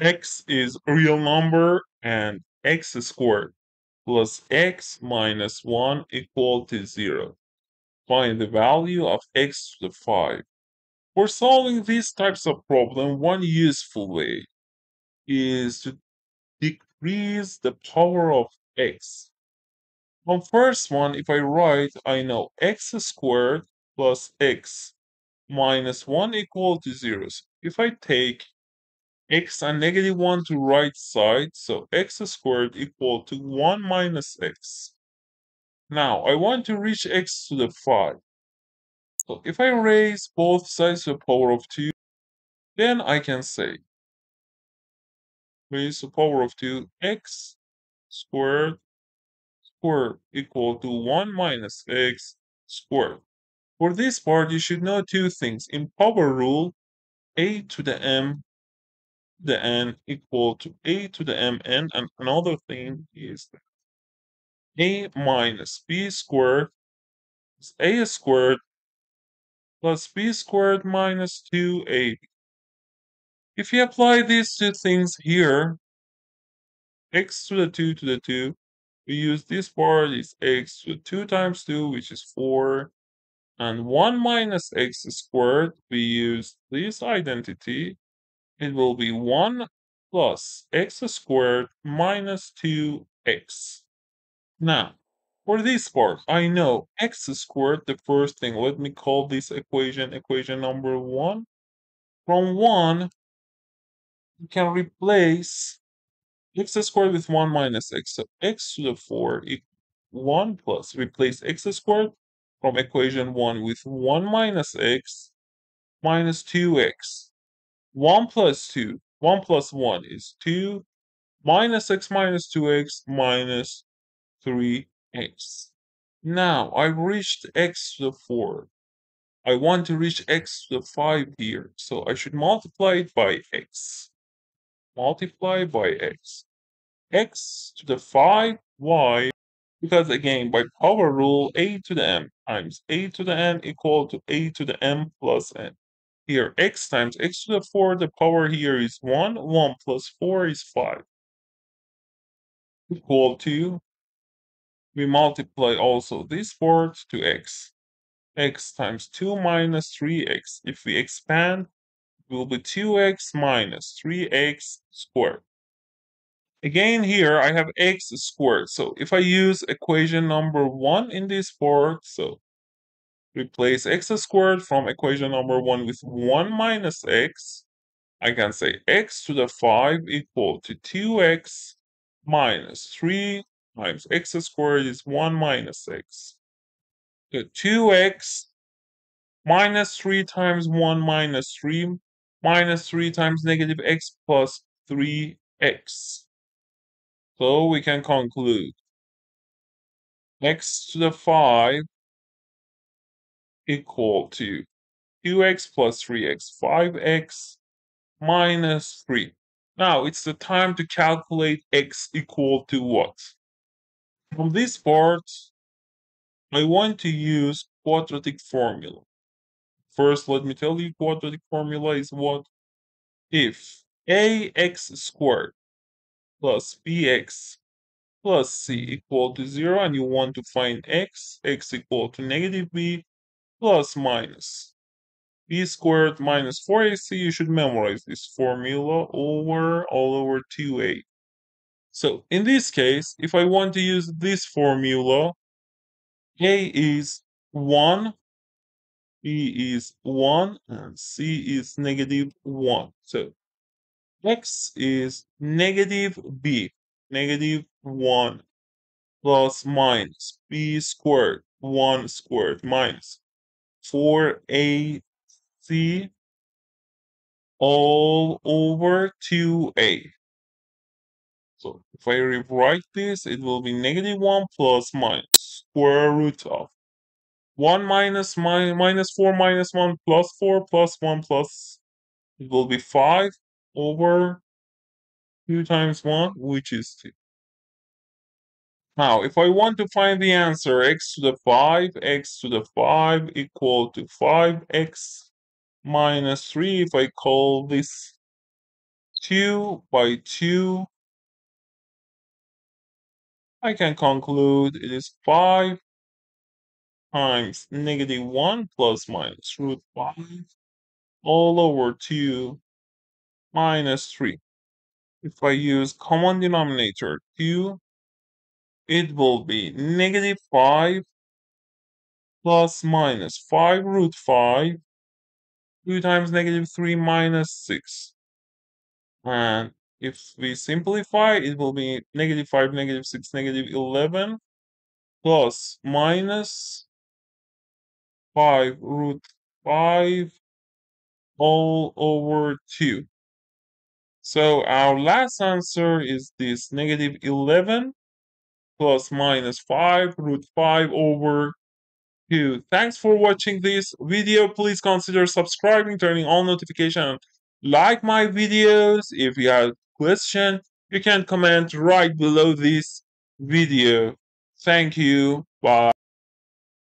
x is real number and x squared plus x minus 1 equal to 0. Find the value of x to the 5. For solving these types of problem, one useful way is to decrease the power of x. On first one, if I write, I know x squared plus x minus 1 equal to 0. So if I take x and negative 1 to right side, so x squared equal to 1 minus x. Now, I want to reach x to the 5. So if I raise both sides to the power of 2, then I can say raise the power of 2 x squared squared equal to 1 minus x squared. For this part, you should know two things. In power rule, a to the m the n equal to a to the mn, and another thing is a minus b squared is a squared plus b squared minus 2ab. If you apply these two things here, x to the 2 to the 2, we use this part is x to the 2 times 2, which is 4, and 1 minus x squared, we use this identity, it will be 1 plus x squared minus 2x. Now, for this part, I know x squared, the first thing, let me call this equation equation number 1. From 1, you can replace x squared with 1 minus x. So x to the 4 equals 1 plus, replace x squared from equation 1 with 1 minus x minus 2x. 1 plus 2, 1 plus 1 is 2, minus x minus 2x minus 3x. Now, I've reached x to the 4. I want to reach x to the 5 here, so I should multiply it by x. Multiply by x. x to the 5, y, because again, by power rule, a to the m times a to the n equal to a to the m plus n. Here, x times x to the 4, the power here is 1. 1 plus 4 is 5. Equal to, we multiply also this part to x. x times 2 minus 3x. If we expand, it will be 2x minus 3x squared. Again, here I have x squared. So if I use equation number 1 in this part, so replace x squared from equation number 1 with 1 minus x. I can say x to the 5 equal to 2x minus 3 times x squared is 1 minus x. So 2x minus 3 times 1 minus 3 minus 3 times negative x plus 3x. So we can conclude x to the 5 equal to 2x plus 3x, 5x minus 3. Now it's the time to calculate x equal to what? From this part, I want to use quadratic formula. First, let me tell you quadratic formula is what? If ax squared plus bx plus c equal to 0 and you want to find x, x equal to negative b plus minus b squared minus 4ac, you should memorize this formula over all over 2a. So in this case, if I want to use this formula, a is 1, b is 1, and c is negative 1. So x is negative b, negative 1 plus minus b squared, 1 squared minus 4ac all over 2a. So if I rewrite this, it will be negative 1 plus minus square root of 1 minus mi minus 4 minus 1 plus 4 plus 1 plus, it will be 5 over 2 times 1, which is 2. Now, if I want to find the answer, x to the 5, x to the 5 equal to 5x minus 3, if I call this 2 by 2. I can conclude it is 5 times negative 1 plus minus root 5 all over 2 minus 3. If I use common denominator 2, it will be negative 5 plus minus 5 root 5 2 times negative 3 minus 6. And if we simplify, it will be negative 5, negative 6, negative 11 plus minus 5 root 5 all over 2. So our last answer is this negative 11 plus minus 5 root 5 over 2. Thanks for watching this video. Please consider subscribing, turning on notification, like my videos. If you have question, you can comment right below this video. Thank you. Bye.